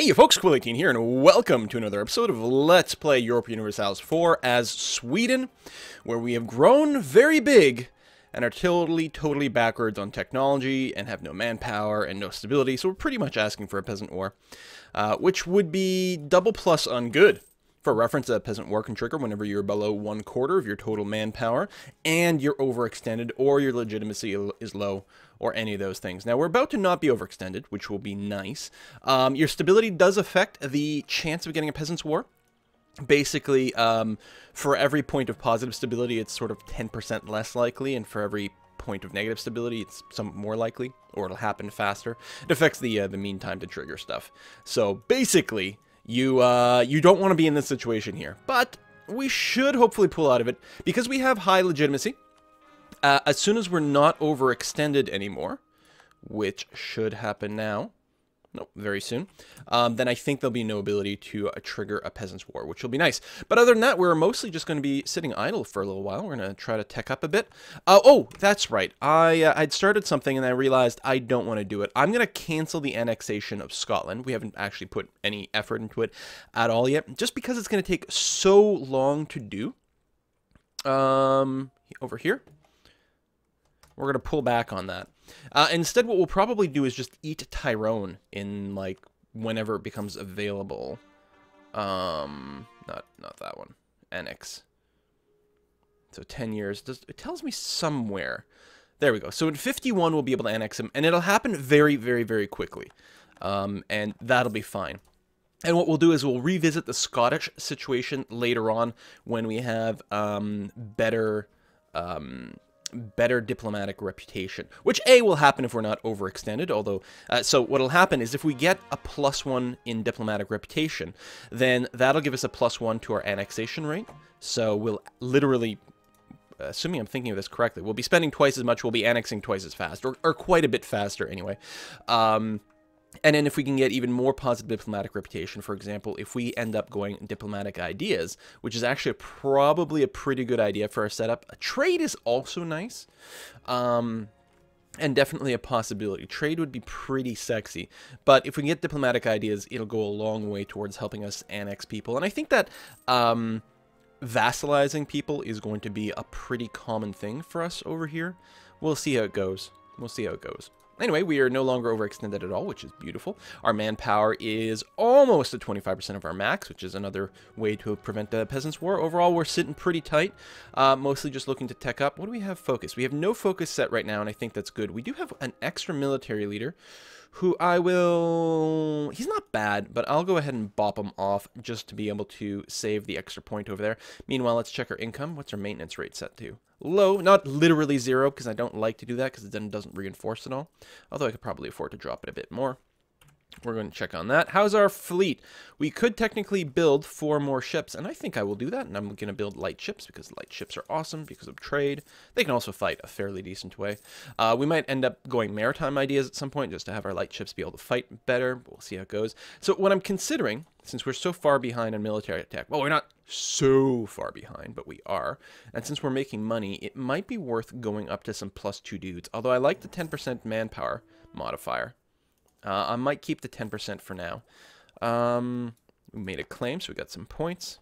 Hey you folks, Quill18 here, and welcome to another episode of Let's Play Europa Universalis 4 as Sweden, where we have grown very big and are totally, totally backwards on technology and have no manpower and no stability, so we're pretty much asking for a peasant war, uh, which would be double plus on good. For reference, a peasant war can trigger whenever you're below one quarter of your total manpower and you're overextended or your legitimacy is low or any of those things. Now, we're about to not be overextended, which will be nice. Um, your stability does affect the chance of getting a peasant's war. Basically, um, for every point of positive stability, it's sort of 10% less likely, and for every point of negative stability, it's some more likely, or it'll happen faster. It affects the uh, the mean time to trigger stuff. So basically, you, uh, you don't want to be in this situation here. But we should hopefully pull out of it because we have high legitimacy. Uh, as soon as we're not overextended anymore, which should happen now, no, very soon, um, then I think there'll be no ability to uh, trigger a Peasant's War, which will be nice. But other than that, we're mostly just going to be sitting idle for a little while. We're going to try to tech up a bit. Uh, oh, that's right. I, uh, I'd started something and I realized I don't want to do it. I'm going to cancel the annexation of Scotland. We haven't actually put any effort into it at all yet, just because it's going to take so long to do. Um, over here. We're going to pull back on that. Uh, instead, what we'll probably do is just eat Tyrone in, like, whenever it becomes available. Um, not, not that one. Annex. So 10 years. Does, it tells me somewhere. There we go. So in 51, we'll be able to annex him, and it'll happen very, very, very quickly. Um, and that'll be fine. And what we'll do is we'll revisit the Scottish situation later on when we have um, better um, better diplomatic reputation, which A will happen if we're not overextended, although, uh, so what'll happen is if we get a plus one in diplomatic reputation, then that'll give us a plus one to our annexation rate, so we'll literally, assuming I'm thinking of this correctly, we'll be spending twice as much, we'll be annexing twice as fast, or, or quite a bit faster anyway. Um, and then if we can get even more positive diplomatic reputation, for example, if we end up going diplomatic ideas, which is actually probably a pretty good idea for our setup. A trade is also nice. Um, and definitely a possibility. Trade would be pretty sexy, but if we get diplomatic ideas, it'll go a long way towards helping us annex people. And I think that um, vassalizing people is going to be a pretty common thing for us over here. We'll see how it goes. We'll see how it goes. Anyway, we are no longer overextended at all, which is beautiful. Our manpower is almost at 25% of our max, which is another way to prevent the Peasants' War. Overall, we're sitting pretty tight, uh, mostly just looking to tech up. What do we have focus? We have no focus set right now, and I think that's good. We do have an extra military leader who I will... He's not bad, but I'll go ahead and bop him off just to be able to save the extra point over there. Meanwhile, let's check our income. What's our maintenance rate set to? Low, not literally zero, because I don't like to do that, because it then doesn't reinforce it all. Although I could probably afford to drop it a bit more. We're going to check on that. How's our fleet? We could technically build four more ships, and I think I will do that. And I'm going to build light ships because light ships are awesome because of trade. They can also fight a fairly decent way. Uh, we might end up going maritime ideas at some point just to have our light ships be able to fight better. We'll see how it goes. So what I'm considering, since we're so far behind on military attack, well, we're not so far behind, but we are. And since we're making money, it might be worth going up to some plus two dudes. Although I like the 10% manpower modifier. Uh, I might keep the 10% for now. Um, we made a claim, so we got some points.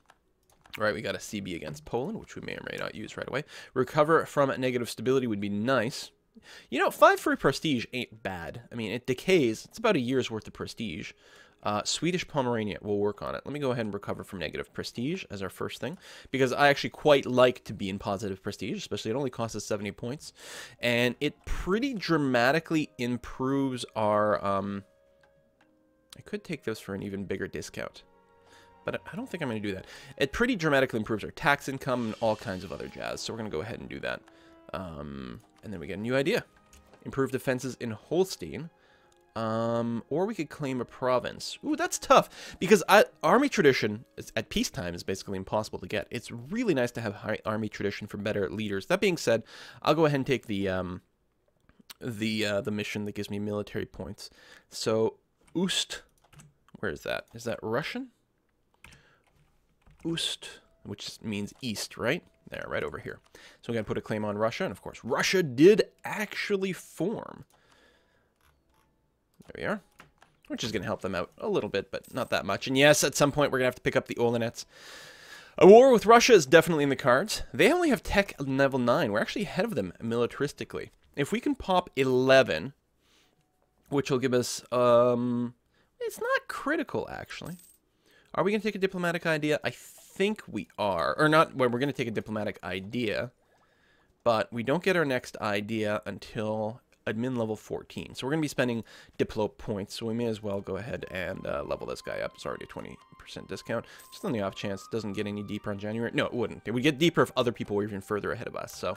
All right, we got a CB against Poland, which we may or may not use right away. Recover from negative stability would be nice. You know, 5 free prestige ain't bad. I mean, it decays. It's about a year's worth of prestige. Uh, Swedish Pomerania, we'll work on it. Let me go ahead and recover from negative prestige as our first thing, because I actually quite like to be in positive prestige, especially it only costs us 70 points, and it pretty dramatically improves our, um, I could take this for an even bigger discount, but I don't think I'm going to do that. It pretty dramatically improves our tax income and all kinds of other jazz, so we're going to go ahead and do that. Um, and then we get a new idea. Improve defenses in Holstein. Um, or we could claim a province. Ooh, that's tough because I, army tradition at peacetime is basically impossible to get. It's really nice to have high army tradition for better leaders. That being said, I'll go ahead and take the um, the uh, the mission that gives me military points. So Ust, where is that? Is that Russian? Ust, which means east, right? There, right over here. So we're gonna put a claim on Russia, and of course, Russia did actually form. There we are. which is going to help them out a little bit, but not that much. And yes, at some point we're going to have to pick up the Olonets. A war with Russia is definitely in the cards. They only have tech level 9. We're actually ahead of them militaristically. If we can pop 11, which will give us, um, it's not critical actually. Are we going to take a diplomatic idea? I think we are. Or not, well, we're going to take a diplomatic idea, but we don't get our next idea until admin level 14. So we're going to be spending Diplo points, so we may as well go ahead and uh, level this guy up. It's already a 20% discount. Just on the off chance it doesn't get any deeper on January. No, it wouldn't. It would get deeper if other people were even further ahead of us. So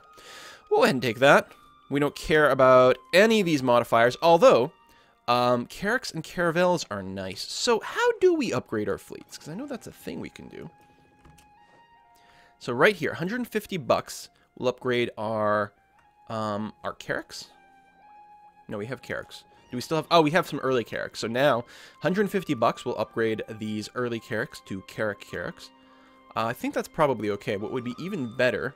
we'll go ahead and take that. We don't care about any of these modifiers, although um, and Caravels are nice. So how do we upgrade our fleets? Because I know that's a thing we can do. So right here, 150 bucks will upgrade our um, our Carracks. No, we have Carracks. Do we still have... Oh, we have some early Carracks. So now, 150 bucks will upgrade these early Carracks to Carrack Carracks. Uh, I think that's probably okay. What would be even better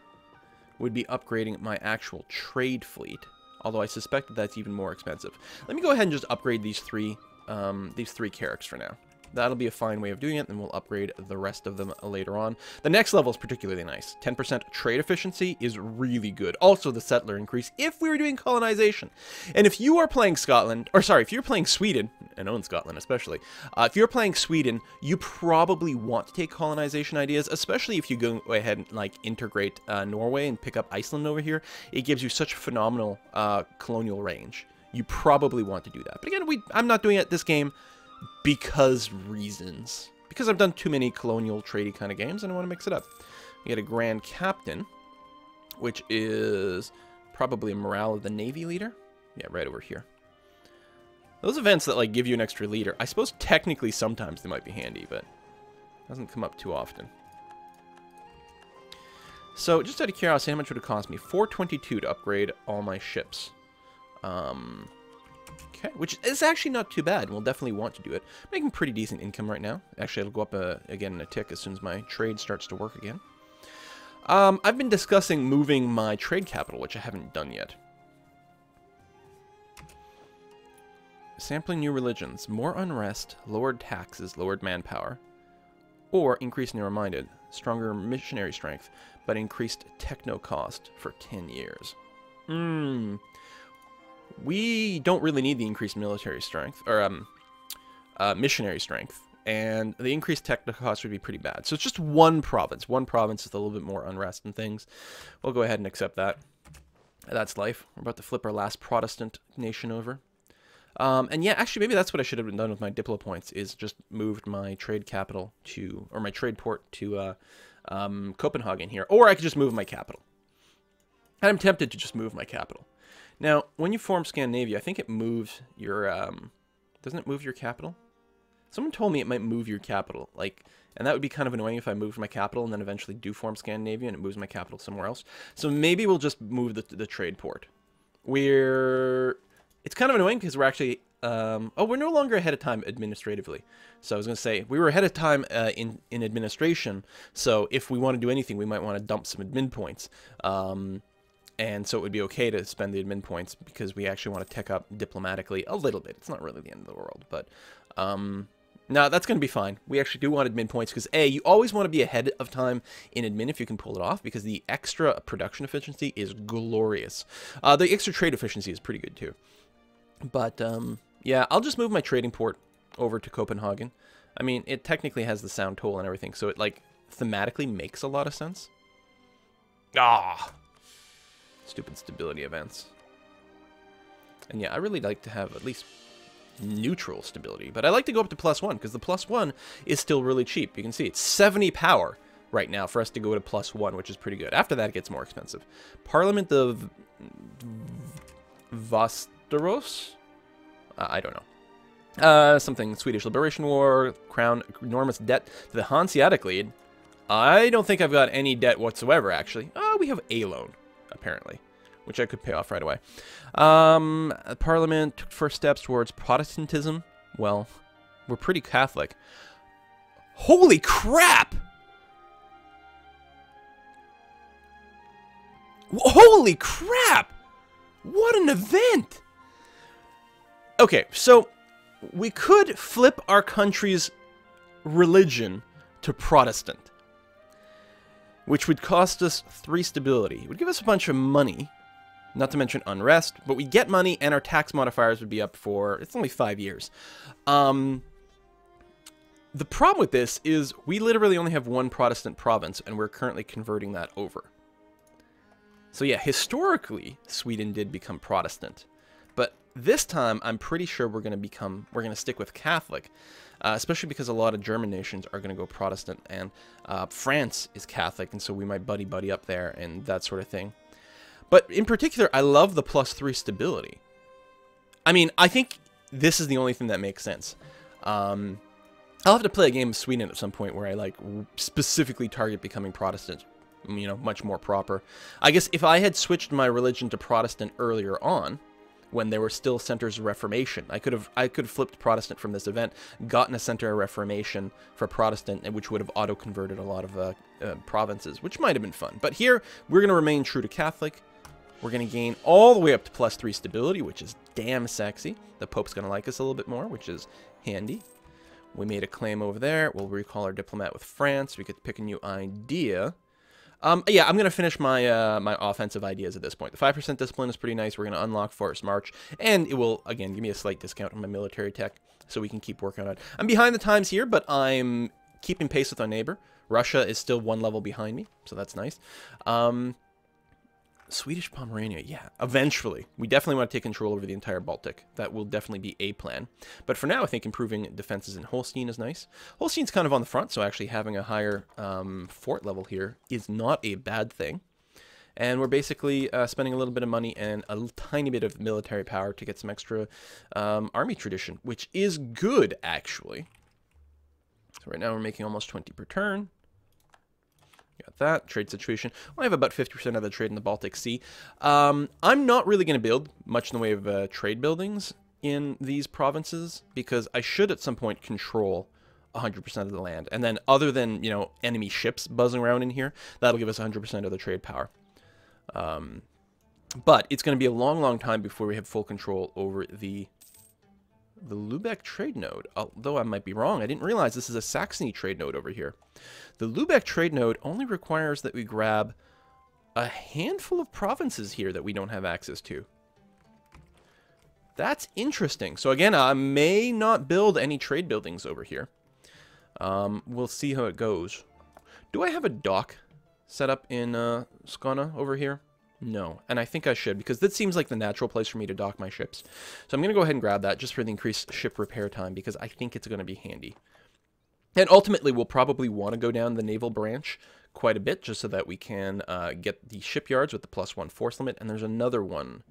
would be upgrading my actual trade fleet. Although I suspect that that's even more expensive. Let me go ahead and just upgrade these three, um, these three Carracks for now. That'll be a fine way of doing it, and we'll upgrade the rest of them later on. The next level is particularly nice. 10% trade efficiency is really good. Also, the settler increase if we were doing colonization. And if you are playing Scotland, or sorry, if you're playing Sweden, and own Scotland especially, uh, if you're playing Sweden, you probably want to take colonization ideas, especially if you go ahead and like integrate uh, Norway and pick up Iceland over here. It gives you such phenomenal uh, colonial range. You probably want to do that. But again, we I'm not doing it this game because reasons. Because I've done too many colonial tradey kind of games and I want to mix it up. We get a Grand Captain, which is probably a morale of the Navy leader. Yeah, right over here. Those events that like give you an extra leader, I suppose technically sometimes they might be handy, but doesn't come up too often. So just out of curiosity, how much would it cost me? 422 to upgrade all my ships. Um, Okay, which is actually not too bad. We'll definitely want to do it. making pretty decent income right now. Actually, it'll go up uh, again in a tick as soon as my trade starts to work again. Um, I've been discussing moving my trade capital, which I haven't done yet. Sampling new religions. More unrest, lowered taxes, lowered manpower. Or increased narrow-minded, stronger missionary strength, but increased techno cost for 10 years. Hmm we don't really need the increased military strength, or um, uh, missionary strength, and the increased technical cost would be pretty bad. So it's just one province. One province with a little bit more unrest and things. We'll go ahead and accept that. That's life. We're about to flip our last Protestant nation over. Um, and yeah, actually, maybe that's what I should have done with my Diplo points, is just moved my trade capital to, or my trade port to uh, um, Copenhagen here. Or I could just move my capital. And I'm tempted to just move my capital. Now, when you form Scandinavia, I think it moves your, um, doesn't it move your capital? Someone told me it might move your capital, like, and that would be kind of annoying if I moved my capital and then eventually do form Scandinavia and it moves my capital somewhere else. So maybe we'll just move the, the trade port. We're, it's kind of annoying because we're actually, um, oh, we're no longer ahead of time administratively. So I was going to say, we were ahead of time uh, in, in administration, so if we want to do anything, we might want to dump some admin points. Um, and so it would be okay to spend the admin points because we actually want to tech up diplomatically a little bit. It's not really the end of the world, but um, no, that's going to be fine. We actually do want admin points because A, you always want to be ahead of time in admin if you can pull it off because the extra production efficiency is glorious. Uh, the extra trade efficiency is pretty good too. But um, yeah, I'll just move my trading port over to Copenhagen. I mean, it technically has the sound toll and everything, so it like thematically makes a lot of sense. Ah, Stupid stability events. And yeah, I really like to have at least neutral stability. But I like to go up to plus one, because the plus one is still really cheap. You can see it's 70 power right now for us to go to plus one, which is pretty good. After that, it gets more expensive. Parliament of Västerås? Uh, I don't know. Uh, something Swedish Liberation War, crown enormous debt to the Hanseatic League. I don't think I've got any debt whatsoever, actually. Oh, we have a loan apparently, which I could pay off right away. Um, Parliament took first steps towards Protestantism. Well, we're pretty Catholic. Holy crap! Holy crap! What an event! Okay, so we could flip our country's religion to Protestant, which would cost us three stability. It would give us a bunch of money, not to mention unrest, but we get money and our tax modifiers would be up for, it's only five years. Um, the problem with this is we literally only have one Protestant province and we're currently converting that over. So yeah, historically, Sweden did become Protestant. This time, I'm pretty sure we're going to become, we're going to stick with Catholic. Uh, especially because a lot of German nations are going to go Protestant, and uh, France is Catholic, and so we might buddy-buddy up there and that sort of thing. But in particular, I love the plus three stability. I mean, I think this is the only thing that makes sense. Um, I'll have to play a game of Sweden at some point where I like specifically target becoming Protestant, you know, much more proper. I guess if I had switched my religion to Protestant earlier on, when there were still centers of Reformation. I could have I could have flipped Protestant from this event, gotten a center of Reformation for Protestant, which would have auto converted a lot of uh, uh, provinces, which might have been fun. But here we're going to remain true to Catholic. We're going to gain all the way up to plus three stability, which is damn sexy. The Pope's going to like us a little bit more, which is handy. We made a claim over there. We'll recall our diplomat with France. We could pick a new idea. Um, yeah, I'm going to finish my uh, my offensive ideas at this point. The 5% discipline is pretty nice. We're going to unlock Forced March, and it will, again, give me a slight discount on my military tech, so we can keep working on it. I'm behind the times here, but I'm keeping pace with our neighbor. Russia is still one level behind me, so that's nice. Um, Swedish Pomerania, yeah, eventually. We definitely want to take control over the entire Baltic. That will definitely be a plan. But for now, I think improving defenses in Holstein is nice. Holstein's kind of on the front, so actually having a higher um, fort level here is not a bad thing. And we're basically uh, spending a little bit of money and a tiny bit of military power to get some extra um, army tradition, which is good, actually. So right now we're making almost 20 per turn. Got that. Trade situation. I have about 50% of the trade in the Baltic Sea. Um, I'm not really going to build much in the way of uh, trade buildings in these provinces because I should at some point control 100% of the land. And then other than, you know, enemy ships buzzing around in here, that'll give us 100% of the trade power. Um, but it's going to be a long, long time before we have full control over the the Lubeck trade node, although I might be wrong, I didn't realize this is a Saxony trade node over here. The Lubeck trade node only requires that we grab a handful of provinces here that we don't have access to. That's interesting. So again, I may not build any trade buildings over here. Um, we'll see how it goes. Do I have a dock set up in uh, Skåne over here? No, and I think I should, because this seems like the natural place for me to dock my ships. So I'm going to go ahead and grab that just for the increased ship repair time, because I think it's going to be handy. And ultimately, we'll probably want to go down the naval branch quite a bit, just so that we can uh, get the shipyards with the plus one force limit, and there's another one.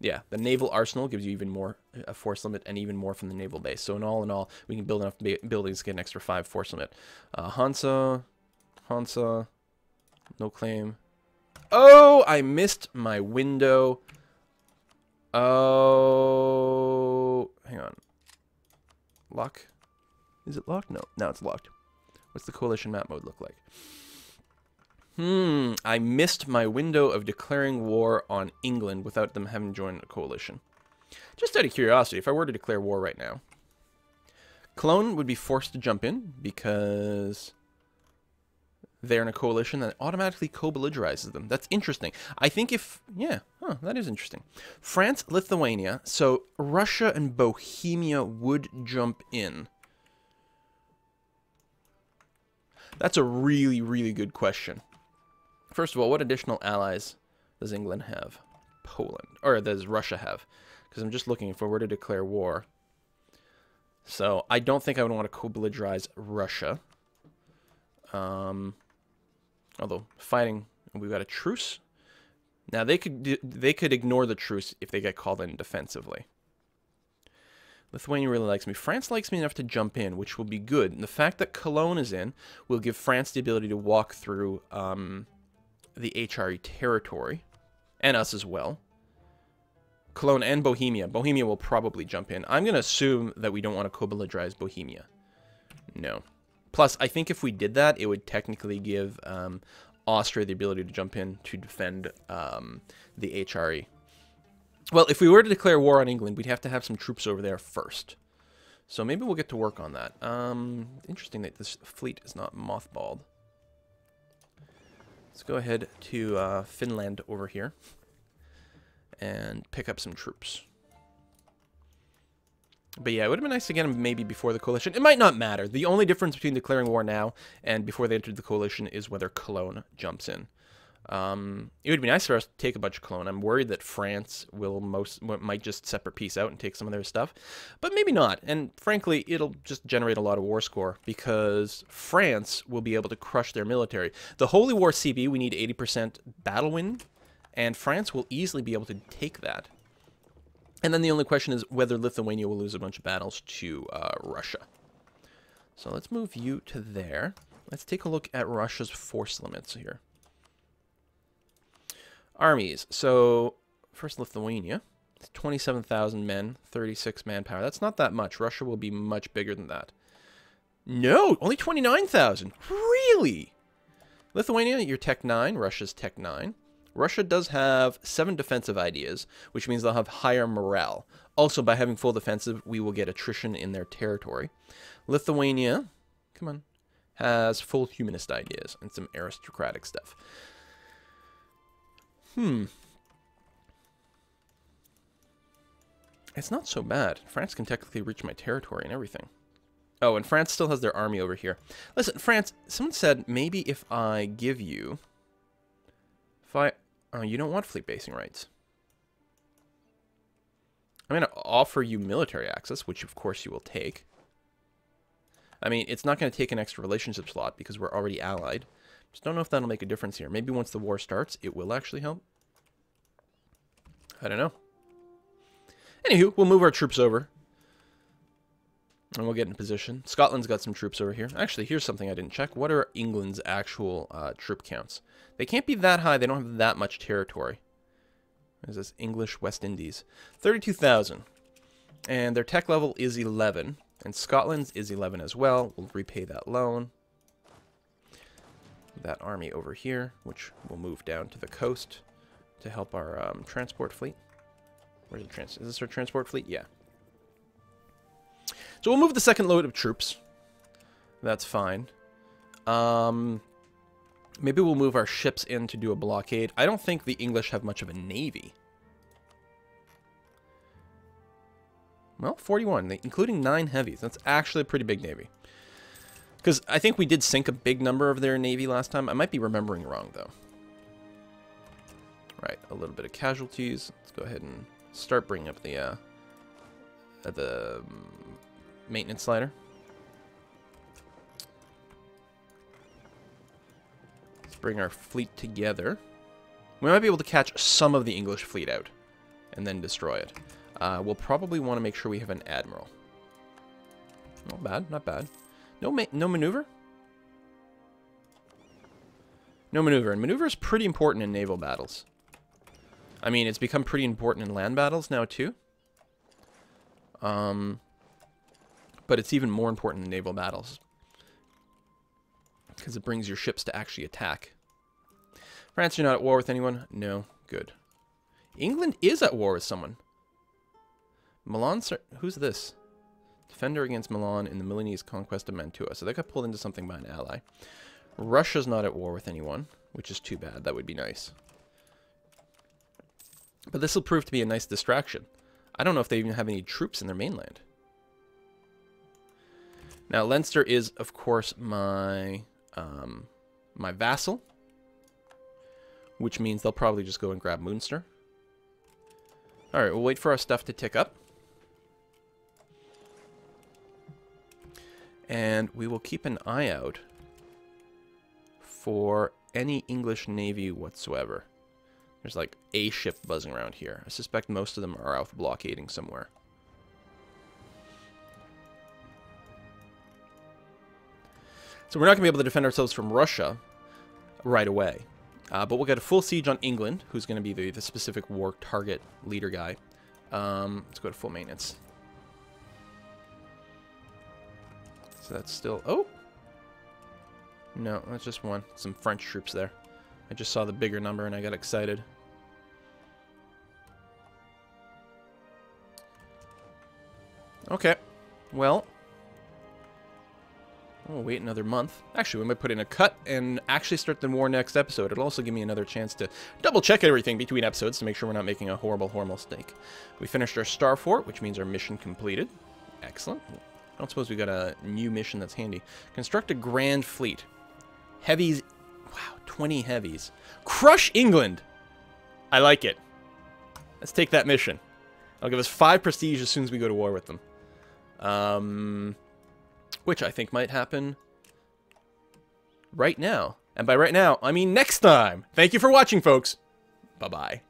Yeah, the naval arsenal gives you even more a uh, force limit and even more from the naval base. So in all in all, we can build enough buildings to get an extra five force limit. Uh, Hansa, Hansa, no claim, Oh, I missed my window. Oh, hang on. Lock? Is it locked? No, now it's locked. What's the coalition map mode look like? Hmm, I missed my window of declaring war on England without them having joined a coalition. Just out of curiosity, if I were to declare war right now, Cologne would be forced to jump in because they're in a coalition that automatically co-belligerizes them. That's interesting. I think if, yeah, huh, that is interesting. France, Lithuania, so Russia and Bohemia would jump in. That's a really, really good question. First of all, what additional allies does England have? Poland, or does Russia have? Because I'm just looking if we were to declare war. So I don't think I would want to co-belligerize Russia. Um, Although fighting, we've got a truce. Now they could they could ignore the truce if they get called in defensively. Lithuania really likes me. France likes me enough to jump in, which will be good. And the fact that Cologne is in will give France the ability to walk through um, the HRE territory, and us as well. Cologne and Bohemia. Bohemia will probably jump in. I'm going to assume that we don't want to co-belligerize Bohemia. No. Plus, I think if we did that, it would technically give um, Austria the ability to jump in to defend um, the HRE. Well, if we were to declare war on England, we'd have to have some troops over there first. So maybe we'll get to work on that. Um, interesting that this fleet is not mothballed. Let's go ahead to uh, Finland over here and pick up some troops. But yeah, it would have been nice to get them maybe before the coalition. It might not matter. The only difference between declaring war now and before they entered the coalition is whether Cologne jumps in. Um, it would be nice for us to take a bunch of Cologne. I'm worried that France will most might just separate peace out and take some of their stuff, but maybe not. And frankly, it'll just generate a lot of war score because France will be able to crush their military. The Holy War CB, we need 80% battle win, and France will easily be able to take that. And then the only question is whether Lithuania will lose a bunch of battles to uh, Russia. So let's move you to there. Let's take a look at Russia's force limits here. Armies. So, first Lithuania. 27,000 men, 36 manpower. That's not that much. Russia will be much bigger than that. No, only 29,000. Really? Lithuania, you're Tech 9. Russia's Tech 9. Russia does have seven defensive ideas, which means they'll have higher morale. Also, by having full defensive, we will get attrition in their territory. Lithuania, come on, has full humanist ideas and some aristocratic stuff. Hmm. It's not so bad. France can technically reach my territory and everything. Oh, and France still has their army over here. Listen, France, someone said maybe if I give you... If I... Oh, you don't want fleet basing rights. I'm going to offer you military access, which of course you will take. I mean, it's not going to take an extra relationship slot because we're already allied. Just don't know if that'll make a difference here. Maybe once the war starts, it will actually help. I don't know. Anywho, we'll move our troops over. And we'll get in position. Scotland's got some troops over here. Actually, here's something I didn't check. What are England's actual uh, troop counts? They can't be that high. They don't have that much territory. Is this? English West Indies. 32,000. And their tech level is 11. And Scotland's is 11 as well. We'll repay that loan that army over here, which will move down to the coast to help our um, transport fleet. Where's the trans? Is this our transport fleet? Yeah. So we'll move the second load of troops. That's fine. Um, maybe we'll move our ships in to do a blockade. I don't think the English have much of a navy. Well, 41, including 9 heavies. That's actually a pretty big navy. Because I think we did sink a big number of their navy last time. I might be remembering wrong, though. Right, a little bit of casualties. Let's go ahead and start bringing up the, uh, the um, maintenance slider. Let's bring our fleet together. We might be able to catch some of the English fleet out and then destroy it. Uh, we'll probably want to make sure we have an admiral. Not bad, not bad. No, ma no maneuver? No maneuver. And maneuver is pretty important in naval battles. I mean, it's become pretty important in land battles now, too. Um, but it's even more important in naval battles. Because it brings your ships to actually attack. France, you're not at war with anyone? No. Good. England is at war with someone. Milan, who's this? Defender against Milan in the Milanese conquest of Mantua. So they got pulled into something by an ally. Russia's not at war with anyone, which is too bad. That would be nice. But this will prove to be a nice distraction. I don't know if they even have any troops in their mainland. Now, Leinster is, of course, my um, my vassal, which means they'll probably just go and grab Munster. All right, we'll wait for our stuff to tick up. And we will keep an eye out for any English Navy whatsoever. There's like a ship buzzing around here. I suspect most of them are out blockading somewhere. So we're not going to be able to defend ourselves from Russia right away. Uh, but we'll get a full siege on England, who's going to be the, the specific war target leader guy. Um, let's go to full maintenance. So that's still... Oh! No, that's just one. Some French troops there. I just saw the bigger number and I got excited. Okay. well, we'll wait another month. Actually, we might put in a cut and actually start the war next episode. It'll also give me another chance to double check everything between episodes to make sure we're not making a horrible, horrible mistake. We finished our star fort, which means our mission completed. Excellent. I don't suppose we got a new mission that's handy. Construct a grand fleet. Heavies. Wow, 20 heavies. Crush England! I like it. Let's take that mission. I'll give us five prestige as soon as we go to war with them. Um, which I think might happen right now. And by right now, I mean next time. Thank you for watching, folks. Bye-bye.